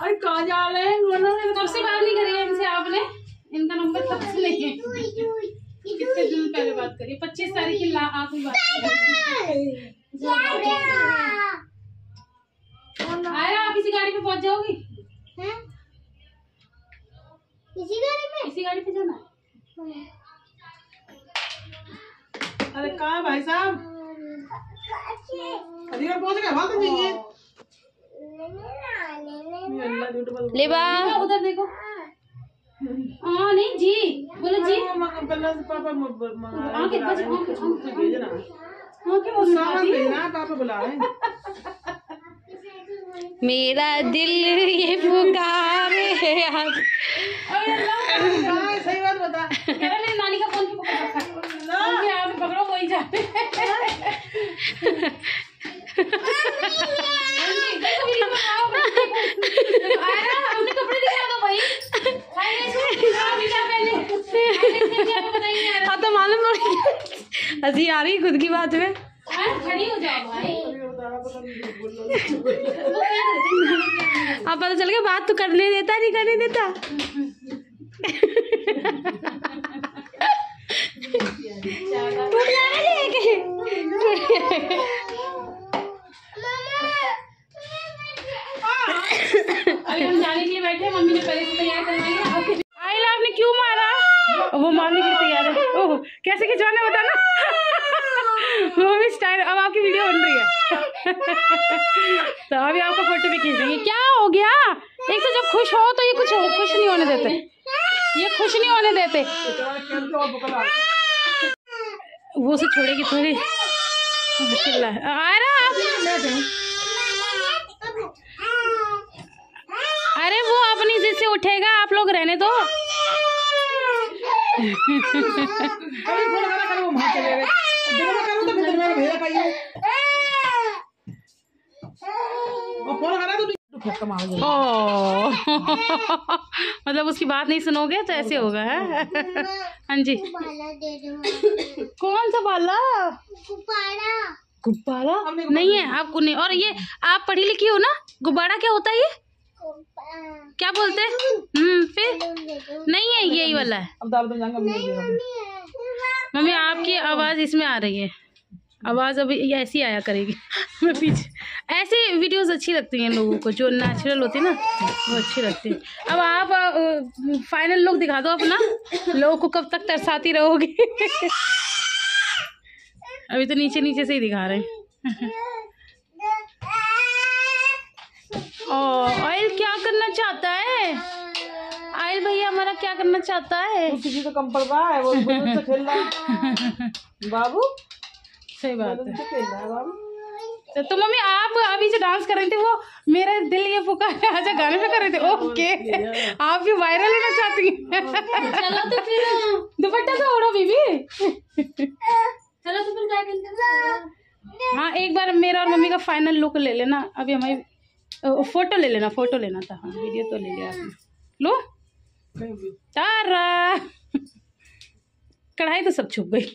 अरे कहा जा रहे हैं? दोनों ने कब से बात नहीं करी है इनसे आपने? इनका नंबर कब से नहीं है? कितने दिन पहले बात करी? पच्चीस तारीख की ला आखिरी बात आया, आप इसी गाड़ी पे पहुँच जाओगी? इसी गाड़ी में इसी गाड़ी पे जाना अरे कहा भाई साहब? अलीगढ़ पहुँच गए तो जाइए? उधर देखो। हाँ नहीं जी बोलो जी। पहले से पापा हैं, रहे हैं, भेजना। हाँ क्या पापा बुला रहे मेरा दिल ये पुकारे हाँ, सही बात बता। कह नानी का फ़ोन क्यों पकड़ रखा है? आप पकड़ो वही जाते हमने कपड़े दिखा दो भाई बताइए हाँ तो मालूम पड़ गया हँसी आ रही खुद की बात में? हो अब पता चल गया बात तो करने देता नहीं करने देता। अभी हम जाने के लिए बैठे हैं मम्मी ने पहले से तैयार करवाई है। आपने क्यों मारा? वो मारने के लिए तैयार है। ओह कैसे खिंचवाना बता ना वो स्टाइल अब आपकी वीडियो बन रही है। तो अभी आपका फ़ोटो भी खींच देंगे। क्या हो गया? एक तो जब खुश हो तो ये कुछ हो, खुश नहीं होने देते। ये खुश नहीं होने देते। वो से छोड़ेगी थोड़ी। मुश्किल आ रहा आप अरे वो अपनी जिद से उठेगा आप लोग रहने दो। अरे फ़ोन करा करो वो वहाँ चले गए देखो मैं करूँ तो भेजा और फ़ोन करा तो तू ओ मतलब उसकी बात नहीं सुनोगे तो ऐसे होगा है? हाँ जी। कौन सा बाला? गुब्बारा गुब्बारा नहीं है आपको नहीं। और ये आप पढ़ी लिखी हो ना? गुब्बारा क्या होता है ये? क्या बोलते? हैं हम्म फिर? नहीं है यही वाला है। मम्मी आपकी आवाज़ इसमें आ रही है। आवाज़ अभी ऐसी आया करेगी। मैं पीछे ऐसी वीडियोस अच्छी लगती हैं लोगों को जो नेचुरल होती है ना वो अच्छी लगती है। अब आप फाइनल लुक दिखा दो अपना। लोगों को कब तक तरसाती रहोगी। अभी तो नीचे नीचे से ही दिखा रहे हैं ओ ऑयल क्या करना चाहता है? आयल भैया हमारा क्या करना चाहता है? तू किसी का कम पड़ रहा है वो से खेल रहा है। बाबू? सही बात है। खेल रहा है बाबू। तो, तो मम्मी आप अभी जो डांस कर रही थी वो मेरा दिल ये पुकार अच्छा गाने पे कर रहे थे ओके। आप भी वायरल होना चाहती हैं। चलो तो फिर। दुपट्टा तो ओढ़ो बीबी। चलो तो फिर क्या करते हैं। हाँ एक बार मेरा और मम्मी का फाइनल लुक ले लेना। अभी हमारी फ़ोटो ले लेना, फ़ोटो लेना था हाँ वीडियो तो ले लिया आपने। लो। तारा। कढ़ाई तो सब छुप गई।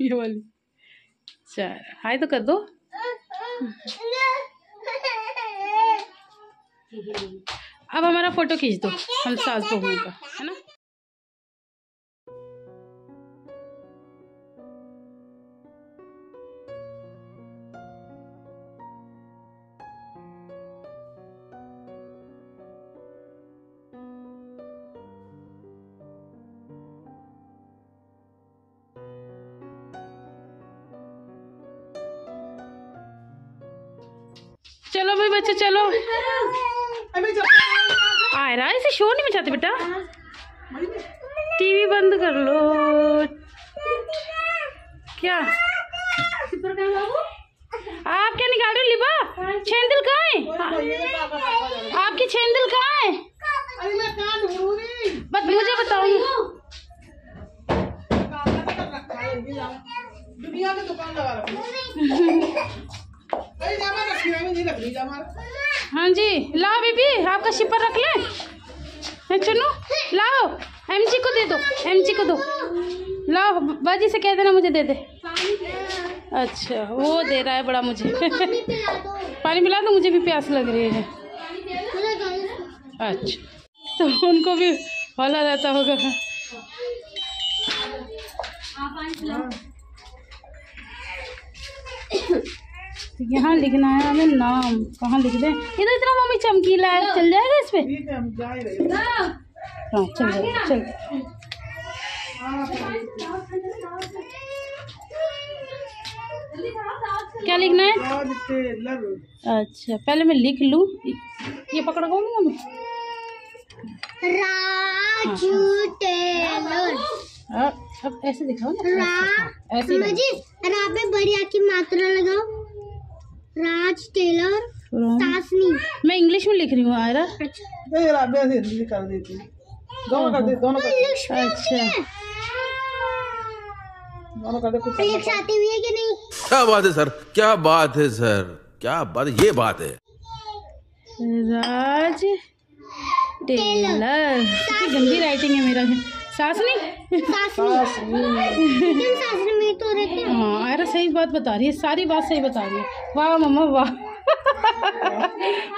ये वाली। चल हाय तो कर दो। अब हमारा फ़ोटो खींच दो हम सास बहू का, है ना? चलो। भाई बच्चे चलो अबे चल आ रहा है इसे शोर नहीं मचाते बेटा। टीवी बंद कर लो। क्या? आप क्या निकाल रहे हो लिबा? छेंदिल कहाँ है। आपकी छेंदिल कहाँ है? बस मुझे बताओ। दुनिया में दुकान लगा जामा रखी है हाँ जी लाओ बीबी आपका शिपर रख ले। हैं, चुनो लाओ एमजी को दे दो एम जी को दो। लाओ बाजी से कह देना मुझे दे दे। अच्छा वो दे रहा है बड़ा मुझे। पानी पिला दो मुझे भी प्यास लग रही है। अच्छा तो उनको भी भला रहता होगा। तो यहाँ लिखना है हमें नाम। कहाँ लिख दें ये तो इतना मम्मी चमकीला है। चल जाएगा इस पे? है हम जा ही रहे हैं। हाँ चल जाएगा चल। क्या लिखना है? अच्छा पहले मैं लिख लूँ। ये पकड़ पाऊँ मम्मी? राजू टेलर। हाँ, अब ऐसे दिखाओ ना। ऐसे, हाँ, ऐसे ही मुझे रा पे बढ़िया की मात्रा लगाओ। राज टेलर तासनी मैं इंग्लिश में लिख रही हूँ आयरा। हिंदी कर देती दोनों कर दे दोनों कर दे। अच्छा। दोनों कर दे कुछ आती हुई है कि नहीं? क्या बात है सर? क्या बात है सर? क्या बात ये बात है। राज टेलर। गंदी राइटिंग है मेरा। सास नहीं तासनी लेकिन सासनी हैं हाँ आयरा सही बात बता रही है सारी बात सही बता रही है। वाह मम्मा वाह।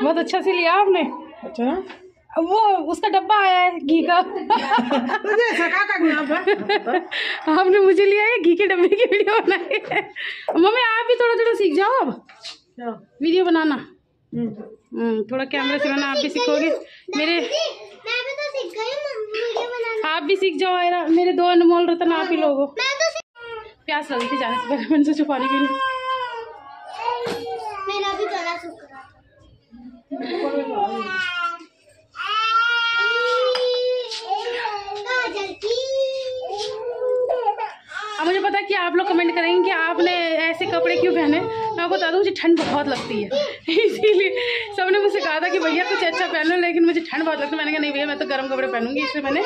बहुत अच्छा से लिया आपने। अच्छा। ना वो उसका डब्बा आया है घी का। है? आपने मुझे लिया है घी के डब्बे की वीडियो बनाई है। मम्मी आप भी थोड़ा थोड़ा सीख जाओ अब। वीडियो बनाना। हम्म। हम्म, थोड़ा कैमरा चलाना आप भी सीखोगे। मेरे मैं भी तो सीख गई हूँ वीडियो बनाना। आप भी सीख जाओ मेरे दो अनमोल रतन आप ही लोगो। मैं तो सीख प्यास लगी थी जाने से पहले मैंने सोचा पानी पी लूँ। मेरा भी गला सूख रहा अब मुझे पता है कि आप लोग कमेंट करेंगे कि आपने ऐसे कपड़े क्यों पहने? मैं आपको बता दूँ मुझे ठंड बहुत लगती है। इसीलिए सबने मुझसे कहा था कि भैया कुछ अच्छा पहनो लेकिन मुझे ठंड बहुत लगती है। मैंने कहा नहीं भैया मैं तो गर्म कपड़े पहनूँगी इसलिए मैंने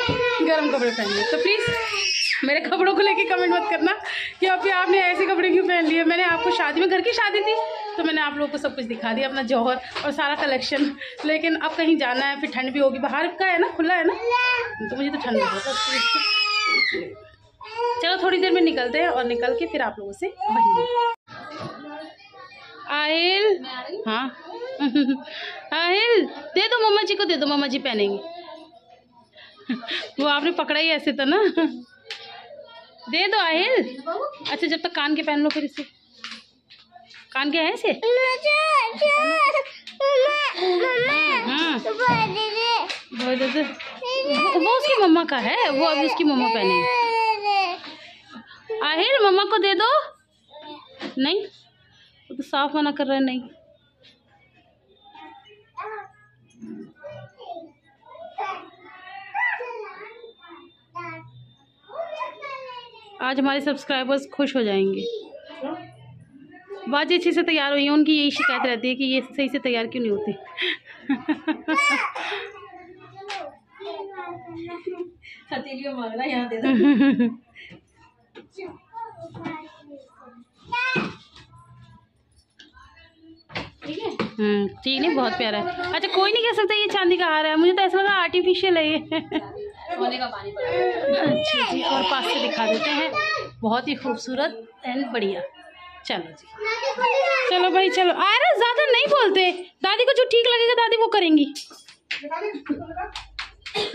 गर्म कपड़े पहने तो प्लीज़ मेरे कपड़ों को लेके कमेंट मत करना कि अभी आपने ऐसे कपड़े क्यों पहन लिए? मैंने आपको शादी में, घर की शादी थी तो मैंने आप लोगों को सब कुछ दिखा दिया, अपना जौहर और सारा कलेक्शन लेकिन अब कहीं जाना है, फिर ठंड भी होगी। बाहर का है ना, खुला है ना? तो मुझे तो ठंड लगती चलो थोड़ी देर में निकलते हैं और निकल के फिर आप लोगों से आहिल? हाँ। आहिल, दे दो मम्मा जी को, दे दो मम्मा जी पहनेंगे। वो आपने पकड़ा ही ऐसे था ना? दे दो आहिल अच्छा जब तक कान के पहन लो फिर इसे। कान के हैं इसे? वो वो उसकी मम्मा का है। वो अभी उसकी मम्मा पहने। आहिल मम्मा को दे दो। नहीं? वो तो साफ़ मना कर रहा है नहीं। आज हमारे सब्सक्राइबर्स खुश हो जाएँगे। बाजी अच्छे से तैयार हुई है उनकी यही शिकायत रहती है कि ये सही से तैयार क्यों नहीं होते? हम्म ठीक नहीं बहुत प्यारा है। अच्छा कोई नहीं कह सकता ये चांदी का हार है। मुझे तो ऐसा लगा आर्टिफिशियल है ये। अच्छा जी और पास से दिखा देते हैं। बहुत ही खूबसूरत एंड बढ़िया। चलो जी। चलो भाई चलो। अरे ज़्यादा नहीं बोलते। दादी को जो ठीक लगेगा दादी वो करेंगी।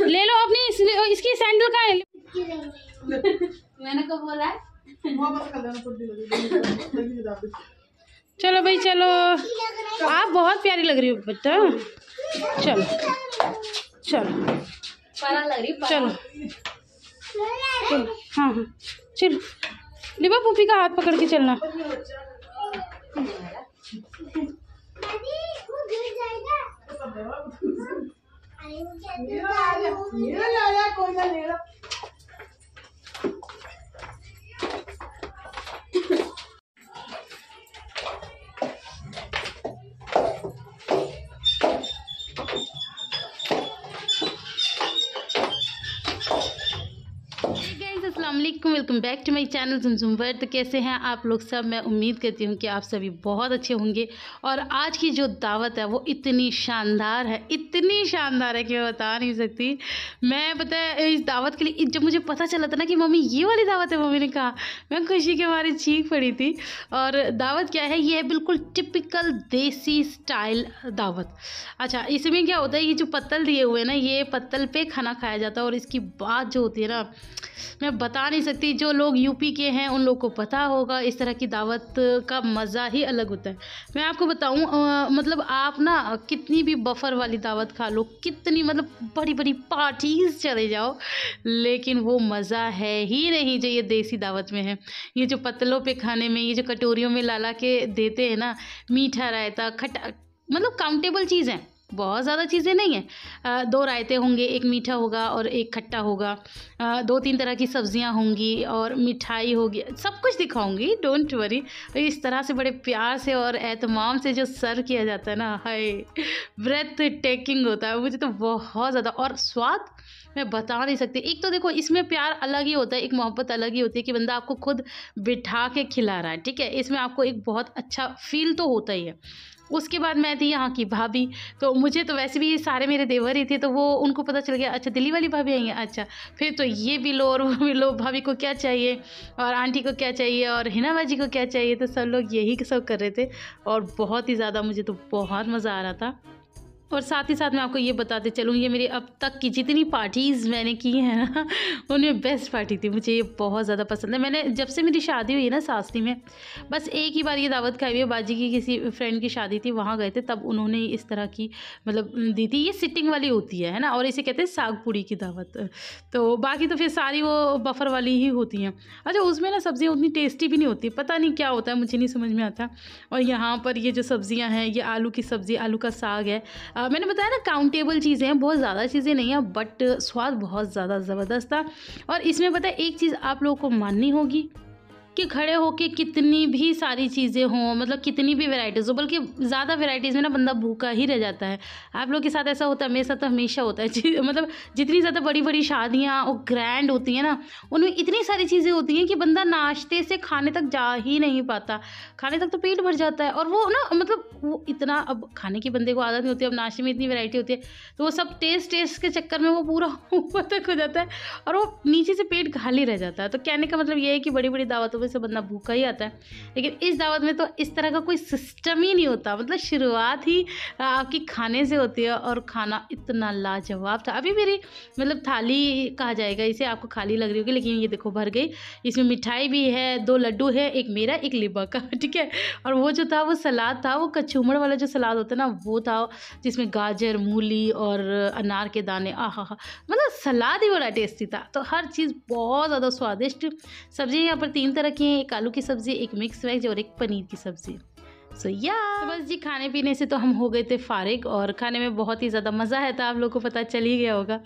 ले लो अपनी इस, इसकी सैंडल का है। मैंने कब बोला है। चलो भाई चलो। आप बहुत प्यारी लग रही हो बेटा। चलो। चलो। चलो चलो। हाँ हाँ। चलो। लिबा पुपी का हाथ पकड़ के चलना। दादी वो गिर जाएगा अरे वो क्या मेरा आया मेरा आया कोई ना अस्सलाम वालेकुम back to my channel Zumzum World तो कैसे हैं आप लोग सब? मैं उम्मीद करती हूँ कि आप सभी बहुत अच्छे होंगे। और आज की जो दावत है, वो इतनी शानदार है, इतनी शानदार है कि मैं बता नहीं सकती। मैं, पता है, इस दावत के लिए, जब मुझे पता चला था ना कि मम्मी, ये वाली दावत है, मम्मी ने कहा, मैं खुशी के मारे चीख पड़ी थी। और दावत क्या है, ये है बिल्कुल टिपिकल देसी स्टाइल दावत। अच्छा इसमें क्या होता है, ये जो पत्तल दिए हुए ना, ये पत्तल पर खाना खाया जाता है और इसकी बात जो होती है ना, मैं बता नहीं सकती जो लोग यूपी के हैं, उन लोग को पता होगा, इस तरह की दावत का मज़ा ही अलग होता है। मैं आपको बताऊँ मतलब आप ना कितनी भी बफर वाली दावत खा लो, कितनी मतलब बड़ी बड़ी पार्टीज़ चले जाओ, लेकिन वो मज़ा है ही नहीं जो ये देसी दावत में है। ये जो पतलों पे खाने में, ये जो कटोरियों में ला ला के देते हैं ना, मीठा रायता खट्टा मतलब काउंटेबल चीज़। हैं बहुत ज़्यादा चीज़ें नहीं हैं। दो रायते होंगे, एक मीठा होगा और एक खट्टा होगा। दो तीन तरह की सब्ज़ियाँ होंगी और मिठाई होगी, सब कुछ दिखाऊँगी डोंट वरी इस तरह से बड़े प्यार से और एहतमाम से जो सर्व किया जाता है ना, हाय ब्रेथ टेकिंग होता है। मुझे तो बहुत ज़्यादा और स्वाद मैं बता नहीं सकती। एक तो देखो, इसमें प्यार अलग ही होता है, एक मोहब्बत अलग ही होती है कि बंदा आपको खुद बिठा के खिला रहा है, ठीक है? इसमें आपको एक बहुत अच्छा फील तो होता ही है। उसके बाद मैं थी यहाँ की भाभी। तो मुझे तो वैसे भी सारे मेरे देवर ही थे तो वो उनको पता चल गया अच्छा दिल्ली वाली भाभी आई है? अच्छा। फिर तो ये भी लो और वो भी लो, भाभी को क्या चाहिए? और आंटी को क्या चाहिए? और हिना बाजी को क्या चाहिए? तो सब लोग यही सब कर रहे थे और बहुत ही ज़्यादा मुझे तो बहुत मज़ा आ रहा था। और साथ ही साथ मैं आपको ये बताते चलूँ, ये मेरी अब तक की जितनी पार्टीज़ मैंने की हैं ना, उनमें बेस्ट पार्टी थी। मुझे ये बहुत ज़्यादा पसंद है। मैंने जब से मेरी शादी हुई है ना सासरी में, बस एक ही बार ये दावत खाई हुई है, बाजी की किसी फ्रेंड की शादी थी, वहाँ गए थे, तब उन्होंने इस तरह की मतलब दी थी। ये सिटिंग वाली होती है है ना? और इसे कहते हैं साग पूड़ी की दावत। तो बाकी तो फिर सारी वो बफर वाली ही होती हैं। अच्छा उसमें ना सब्ज़ियाँ उतनी टेस्टी भी नहीं होती, पता नहीं क्या होता है, मुझे नहीं समझ में आता। और यहाँ पर ये जो सब्ज़ियाँ हैं, ये आलू की सब्ज़ी, आलू का साग है अ, मैंने बताया ना काउंटेबल चीज़ें हैं बहुत ज़्यादा चीज़ें नहीं हैं बट स्वाद बहुत ज़्यादा ज़बरदस्त था। और इसमें बताया एक चीज़ आप लोगों को माननी होगी कि खड़े होके कितनी भी सारी चीज़ें हों मतलब कितनी भी वैराइटीज़ हो, बल्कि ज़्यादा वैराइटीज़ में ना बंदा भूखा ही रह जाता है। आप लोग के साथ ऐसा होता है, मेरे साथ तो हमेशा होता है। मतलब जितनी ज़्यादा बड़ी बड़ी शादियाँ और ग्रैंड होती हैं ना, उनमें इतनी सारी चीज़ें होती हैं कि बंदा नाश्ते से खाने तक जा ही नहीं पाता। खाने तक तो पेट भर जाता है और वो ना मतलब वो इतना, अब खाने की बंदे को आदत नहीं होती, अब नाश्ते में इतनी वैरायटी होती है तो वो सब टेस्ट टेस्ट के चक्कर में वो पूरा ऊपर तक हो जाता है और वो नीचे से पेट खाली रह जाता है। तो कहने का मतलब ये है कि बड़ी बड़ी दावतों में से बंदा भूखा ही आता है। लेकिन इस दावत में तो इस तरह का कोई सिस्टम ही नहीं होता। मतलब शुरुआत ही आपकी खाने से होती है और खाना इतना लाजवाब था। अभी मेरी मतलब थाली कहा जाएगा, इसे आपको खाली लग रही होगी, लेकिन ये देखो भर गई। इसमें मिठाई भी है, दो लड्डू है, एक मेरा, एक लिबा का, ठीक है? और वो जो था, वो सलाद था, वो कचूमड़ वाला जो सलाद होता है ना, वो था, जिसमें गाजर, मूली और अनार के दाने, आहा हा। मतलब सलाद ही बड़ा टेस्टी था। तो हर चीज़ बहुत ज़्यादा स्वादिष्ट। सब्ज़ी यहाँ पर तीन तरह की हैं एक आलू की सब्ज़ी एक मिक्स वेज और एक पनीर की सब्ज़ी। सो so, या yeah. तो बस जी खाने पीने से तो हम हो गए थे फारिग और खाने में बहुत ही ज़्यादा मज़ा है था आप लोगों को पता चल ही गया होगा।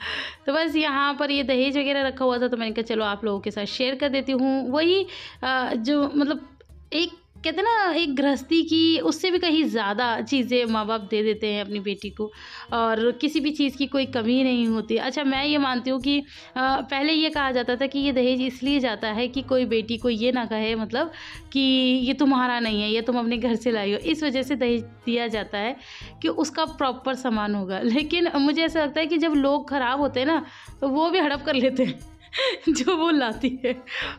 तो बस यहाँ पर ये दहेज वगैरह रखा हुआ था तो मैंने कहा चलो आप लोगों के साथ शेयर कर देती हूँ। वही जो मतलब एक कहते ना, एक गृहस्थी की उससे भी कहीं ज़्यादा चीज़ें माँ बाप दे देते हैं अपनी बेटी को और किसी भी चीज़ की कोई कमी नहीं होती। अच्छा मैं ये मानती हूँ कि पहले ये कहा जाता था कि ये दहेज इसलिए जाता है कि कोई बेटी को ये ना कहे मतलब कि ये तुम्हारा नहीं है, ये तुम अपने घर से लाई हो। इस वजह से दहेज दिया जाता है कि उसका प्रॉपर सामान होगा। लेकिन मुझे ऐसा लगता है कि जब लोग ख़राब होते हैं ना तो वो भी हड़प कर लेते हैं। जो वो लाती है।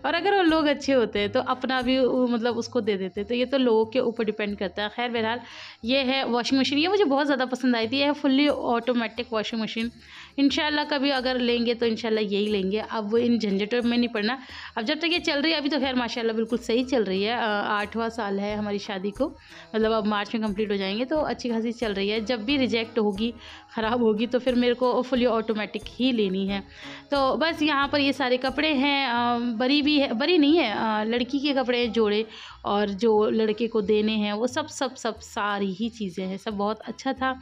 और अगर वो लोग अच्छे होते हैं तो अपना भी मतलब उसको दे देते हैं। तो ये तो लोगों के ऊपर डिपेंड करता है। खैर, बहरहाल, ये है वॉशिंग मशीन ये मुझे बहुत ज़्यादा पसंद आई थी। यह फुल्ली ऑटोमेटिक वॉशिंग मशीन इंशाल्लाह कभी अगर लेंगे तो इंशाल्लाह यही लेंगे। अब वो इन झंझटों में नहीं पड़ना। अब जब तक ये चल रही है, अभी तो खैर माशाल्लाह बिल्कुल सही चल रही है। आठवां साल है हमारी शादी को। मतलब अब मार्च में कंप्लीट हो जाएँगे तो अच्छी खासी चल रही है। जब भी रिजेक्ट होगी, ख़राब होगी तो फिर मेरे को फुली ऑटोमेटिक ही लेनी है। तो बस यहाँ पर ये सारे कपड़े हैं। बरी भी है, बरी नहीं है लड़की के कपड़े हैं जोड़े। और जो लड़के को देने हैं, वो सब सब सब सारी ही चीज़ें हैं। सब बहुत अच्छा था।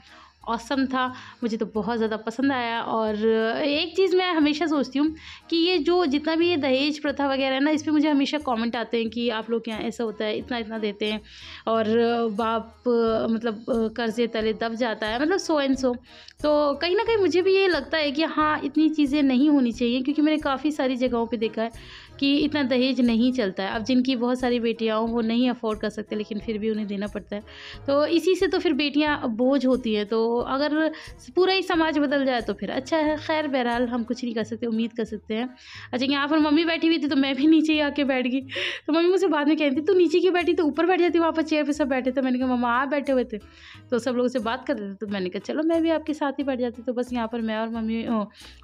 औसम था। मुझे तो बहुत ज़्यादा पसंद आया और एक चीज़ मैं हमेशा सोचती हूँ कि ये जो जितना भी ये दहेज प्रथा वगैरह है ना इस पर मुझे हमेशा कमेंट आते हैं कि आप लोग के यहाँ ऐसा होता है, इतना इतना देते हैं और बाप मतलब कर्जे तले दब जाता है मतलब सो एंड सो तो कहीं ना कहीं मुझे भी ये लगता है कि हाँ इतनी चीज़ें नहीं होनी चाहिए क्योंकि मैंने काफ़ी सारी जगहों पर देखा है कि इतना दहेज नहीं चलता है। अब जिनकी बहुत सारी बेटियाँ हों, वो नहीं अफोर्ड कर सकते, लेकिन फिर भी उन्हें देना पड़ता है। तो इसी से तो फिर बेटियाँ बोझ होती हैं। तो अगर पूरा ही समाज बदल जाए तो फिर अच्छा है। खैर, बहरहाल हम कुछ नहीं कर सकते, उम्मीद कर सकते हैं। अच्छा यहाँ पर मम्मी बैठी हुई थी तो मैं भी नीचे ही आके बैठ गई। तो मम्मी मुझसे बाद में कहती, तू नीचे क्यों बैठी? तो ऊपर बैठ जाती, वहाँ पर चेयर पर सब बैठे थे। मैंने कहा, मम्मा, आप बैठे हुए थे। तो सब लोगों से बात कर रहे थे। तो मैंने कहा, चलो, मैं भी आपके साथ ही बैठ जाती। तो बस यहाँ पर मैं और मम्मी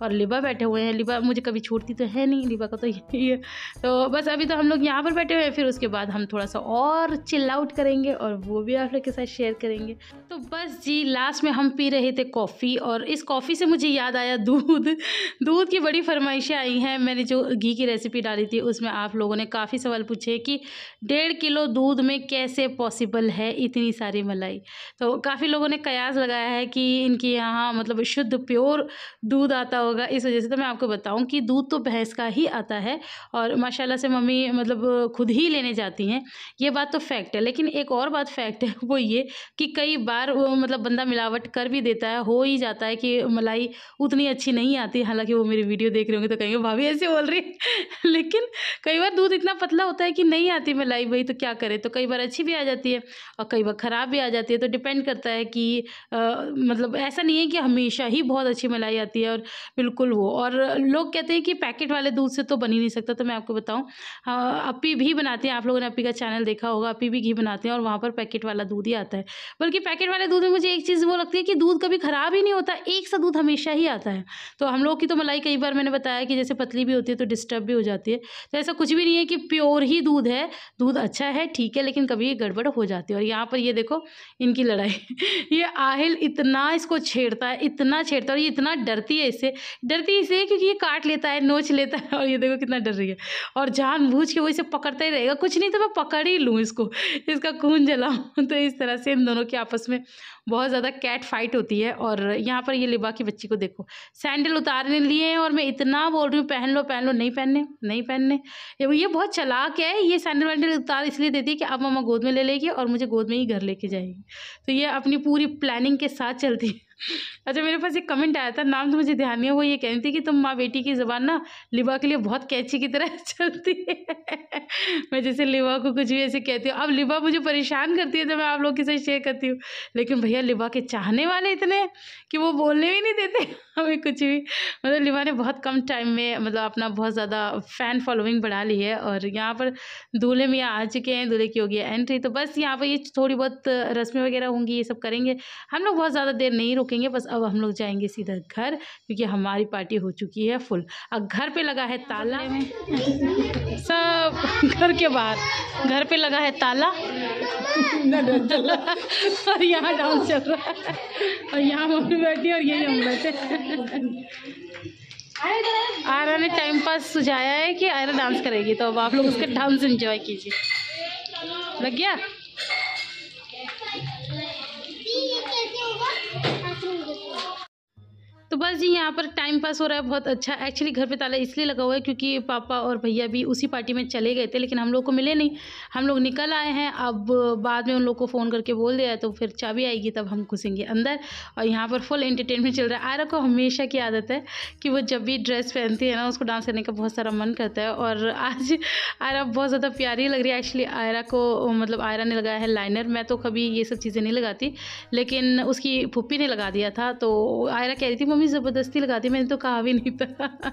और लिबा बैठे हुए हैं। लिबा मुझे कभी छोड़ती तो है नहीं। लिबा का तो यही है तो बस अभी तो हम लोग यहाँ पर बैठे हुए हैं, फिर उसके बाद हम थोड़ा सा और चिल आउट करेंगे और वो भी आप लोग के साथ शेयर करेंगे। तो बस जी लास्ट में हम पी रहे थे कॉफ़ी और इस कॉफ़ी से मुझे याद आया दूध। दूध की बड़ी फरमाइशें आई हैं। मैंने जो घी की रेसिपी डाली थी, उसमें आप लोगों ने काफ़ी सवाल पूछे कि डेढ़ किलो दूध में कैसे पॉसिबल है इतनी सारी मलाई? तो काफ़ी लोगों ने कयास लगाया है कि इनके यहाँ मतलब शुद्ध प्योर दूध आता होगा। इस वजह से तो मैं आपको बताऊँ कि दूध तो भैंस का ही आता है और माशाल्लाह से मम्मी मतलब खुद ही लेने जाती हैं। ये बात तो फैक्ट है, लेकिन एक और बात फैक्ट है, वो ये कि कई बार वो मतलब बंदा मिलावट कर भी देता है, हो ही जाता है कि मलाई उतनी अच्छी नहीं आती, हालाँकि वो मेरी वीडियो देख रहे होंगे तो कहेंगे, भाभी ऐसे बोल रही लेकिन कई बार दूध इतना पतला होता है कि नहीं आती मलाई, भाई तो क्या करे? तो कई बार अच्छी भी आ जाती है और कई बार ख़राब भी आ जाती है। तो डिपेंड करता है कि मतलब ऐसा नहीं है कि हमेशा ही बहुत अच्छी मलाई आती है और बिल्कुल वो। और लोग कहते हैं कि पैकेट वाले दूध से तो बन ही नहीं सकता। तो मैं आपको बताऊँ। अपी भी बनाते हैं, आप लोगों ने अपी का चैनल देखा होगा अपी भी घी बनाते हैं और वहाँ पर पैकेट वाला दूध ही आता है। बल्कि पैकेट वाले दूध में मुझे एक चीज़ वो लगती है कि दूध कभी ख़राब ही नहीं होता, एक सा दूध हमेशा ही आता है। तो हम लोग की तो मलाई कई बार मैंने बताया कि जैसे पतली भी होती है तो डिस्टर्ब भी हो जाती है। तो ऐसा कुछ भी नहीं है कि प्योर ही दूध है, दूध अच्छा है, ठीक है, लेकिन कभी गड़बड़ हो जाती है। और यहाँ पर ये देखो, इनकी लड़ाई। ये आहिल इतना इसको छेड़ता है, इतना छेड़ता है और ये इतना डरती है इससे डरती इसलिए क्योंकि ये काट लेता है, नोच लेता है और ये देखो कितना डर रही है। और जानबूझ के वो इसे पकड़ता ही रहेगा। कुछ नहीं तो मैं पकड़ ही लूँ इसको। इसका खून जलाऊँ। तो इस तरह से इन दोनों के आपस में बहुत ज़्यादा कैट फाइट होती है और यहाँ पर ये लिबा की बच्ची को देखो। सैंडल उतारने लिए हैं और मैं इतना बोल रही हूँ, पहन लो पहन लो, नहीं पहनने नहीं पहनने। ये बहुत चलाक है, ये सैंडल वैंडल उतार इसलिए देती है कि अब मम्मा गोद में ले लेगी और मुझे गोद में ही घर लेके जाएगी। तो ये अपनी पूरी प्लानिंग के साथ चलती है। अच्छा मेरे पास एक कमेंट आया था, नाम तो मुझे ध्यान नहीं है, वो ये कहती थी कि तुम माँ बेटी की ज़बान ना लिबा के लिए बहुत कैची की तरह चलती है। मैं जैसे लिबा को कुछ भी ऐसे कहती हूँ, अब लिबा मुझे परेशान करती है तो मैं आप लोग के साथ शेयर करती हूँ। लेकिन भैया लिबा के चाहने वाले इतने कि वो बोलने भी नहीं देते? हमें कुछ भी। मतलब लिबा ने बहुत कम टाइम में मतलब अपना बहुत ज़्यादा फ़ैन फॉलोइंग बढ़ा ली है और यहाँ पर दूल्हे में आ चुके हैं दूल्हे की होगी एंट्री तो बस यहाँ पर ये थोड़ी बहुत रस्में वगैरह होंगी ये सब करेंगे। हम लोग बहुत ज़्यादा देर नहीं रुकेंगे बस अब हम लोग जाएँगे सीधा घर क्योंकि हमारी पार्टी हो चुकी है फुल अब घर पे लगा है ताला। में सब घर के बाहर। घर पे लगा है ताला। और यहाँ डांस चल रहा है। और यहाँ मम्मी बैठी और यही हम बैठे आयरा ने टाइम पास सुझाया है कि आयरा डांस करेगी तो अब आप लोग उसके डांस एंजॉय कीजिए। लग गया? बस जी यहाँ पर टाइम पास हो रहा है, बहुत अच्छा। एक्चुअली घर पे ताला इसलिए लगा हुआ है क्योंकि पापा और भैया भी उसी पार्टी में चले गए थे, लेकिन हम लोग को मिले नहीं। हम लोग निकल आए हैं, अब बाद में उन लोग को फ़ोन करके बोल दिया तो फिर चाबी आएगी, तब हम घुसेंगे अंदर। और यहाँ पर फुल एंटरटेनमेंट चल रहा है। आयरा को हमेशा की आदत है कि वो जब भी ड्रेस पहनती है ना, उसको डांस करने का बहुत सारा मन करता है। और आज आयरा बहुत ज़्यादा प्यारी लग रही है। एक्चुअली आयरा को मतलब आयरा ने लगाया है लाइनर मैं तो कभी ये सब चीज़ें नहीं लगाती, लेकिन उसकी पुप्पी ने लगा दिया था। तो आयरा कह रही थी, मम्मी ज़बरदस्ती लगा दी मैंने तो कहा भी नहीं था।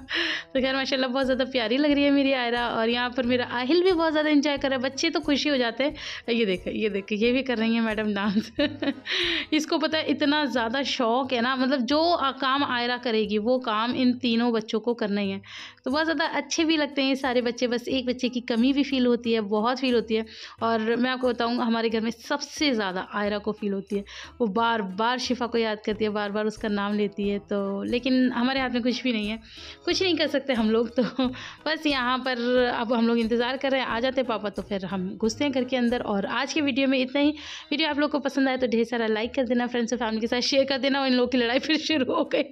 तो खैर, माशाल्लाह, बहुत ज़्यादा प्यारी लग रही है मेरी आयरा और यहाँ पर मेरा आहिल भी बहुत ज़्यादा इंजॉय कर रहा है। बच्चे तो खुशी हो जाते हैं। ये देखो ये देखो, ये भी कर रही हैं मैडम डांस। इसको पता है, इतना ज़्यादा शौक है ना मतलब जो काम आयरा करेगी, वो काम इन तीनों बच्चों को करना ही है। तो बहुत ज़्यादा अच्छे भी लगते हैं ये सारे बच्चे। बस एक बच्चे की कमी भी फील होती है, बहुत फील होती है। और मैं आपको बताऊँ, हमारे घर में सबसे ज़्यादा आयरा को फील होती है। वो बार बार शिफा को याद करती है बार बार उसका नाम लेती है तो लेकिन हमारे हाथ में कुछ भी नहीं है। कुछ नहीं कर सकते हम लोग तो बस यहाँ पर अब हम लोग इंतज़ार कर रहे हैं। आ जाते पापा तो फिर हम घुसते हैं घर के अंदर। और आज की वीडियो में इतना ही। वीडियो आप लोग को पसंद आए तो ढेर सारा लाइक कर देना फ्रेंड्स और फैमिली के साथ शेयर कर देना और इन लोग की लड़ाई फिर शुरू हो गई।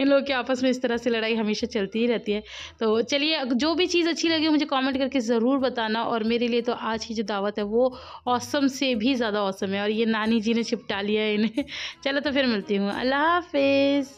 इन लोग के आपस में इस तरह से लड़ाई हमेशा चलती ही रहती है। तो चलिए जो भी चीज़ अच्छी लगी मुझे कमेंट करके ज़रूर बताना और मेरे लिए तो आज की जो दावत है वो औसम से भी ज़्यादा औसम है और ये नानी जी ने छिपटा लिया है इन्हें। चलो तो फिर मिलती हूँ। अल्लाह हाफिज़।